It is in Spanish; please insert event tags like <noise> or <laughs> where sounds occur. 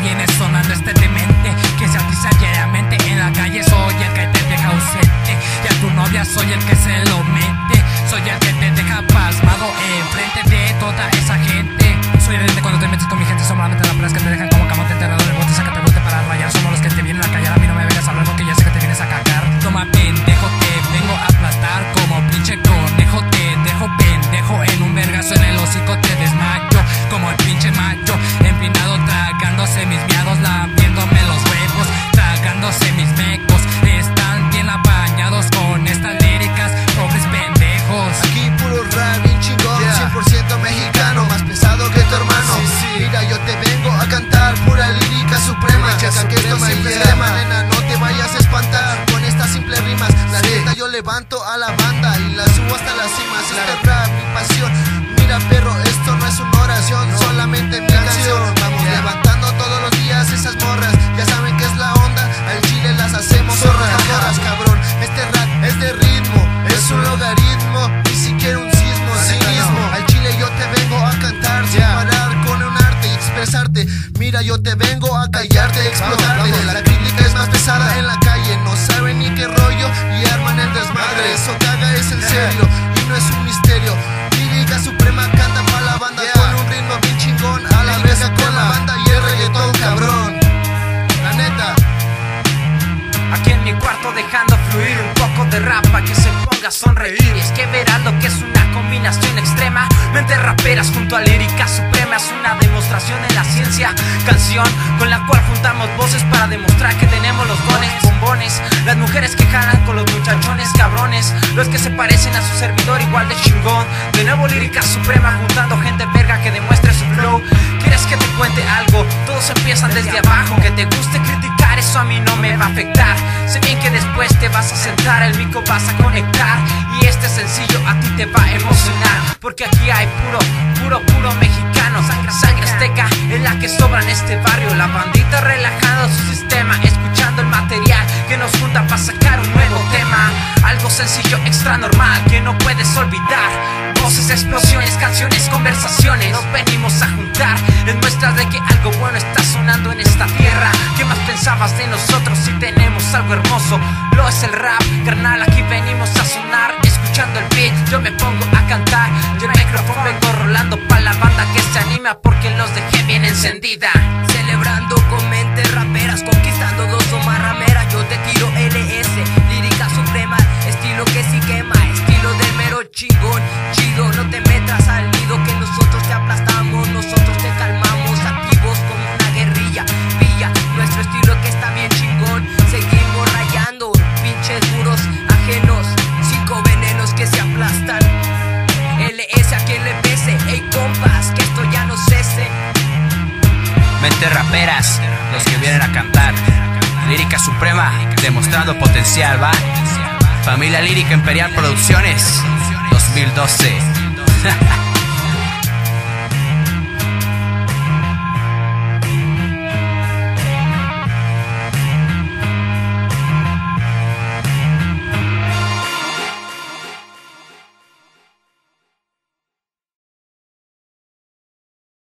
viene sonando este demente Que se atiza diariamente en la calle. Soy el que te deja ausente Y a tu novia soy el que se lo mete levanto a la banda y la subo hasta las cimas. Este rap, mi pasión. Mira, perro, esto no es una oración, solamente mi canción. Vamos levantando todos los días esas morras. Ya saben que es la onda, al chile las hacemos zorras, zorras, cabrón. Este rap es de ritmo, es un logaritmo, ni siquiera un sismo, cinismo. Al chile yo te vengo a cantar sin parar con un arte y expresarte. Mira, yo te vengo a callarte explotarte. Serio y no es un misterio. Lírica suprema canta para la banda con un ritmo bien chingón a la vez con la banda y el reggaetón cabrón. La neta. Aquí en mi cuarto dejando fluir un poco de rap pa' que se ponga a sonreír Y es que verás lo que es una combinación extrema Mente raperas junto a lírica suprema Es una demostración de la ciencia Canción con la cual juntamos voces para demostrar que tenemos los dones Bombones, las mujeres que jalan con los muchachones cabrones se parecen a su servidor igual de chingón. De nuevo lírica suprema juntando gente verga que demuestre su flow. ¿Quieres que te cuente algo? Todos empiezan desde abajo. Que te guste criticar, eso a mí no me va a afectar. Sé bien que después te vas a sentar, el mico vas a conectar. Y este sencillo a ti te va a emocionar. Porque aquí hay puro, puro, puro mexicano. Sangre, sangre azteca es la que sobra en este barrio. La bandita relajando su sistema Escuchando el material que nos junta para sacar un Algo sencillo, extra normal que no puedes olvidar. Voces, explosiones, canciones, conversaciones Nos venimos a juntar. En muestras de que algo bueno está sonando en esta tierra. ¿Qué más pensabas de nosotros si tenemos algo hermoso? Lo es el rap, carnal, aquí venimos a sonar. Escuchando el beat, yo me pongo a cantar. Yo el micrófono vengo rolando pa' la banda que se anima Porque los dejé bien encendida Mentes raperas, los que vienen a cantar. Lírica Suprema, demostrando potencial, va. Familia Lírica Imperial Producciones, 2012. <laughs>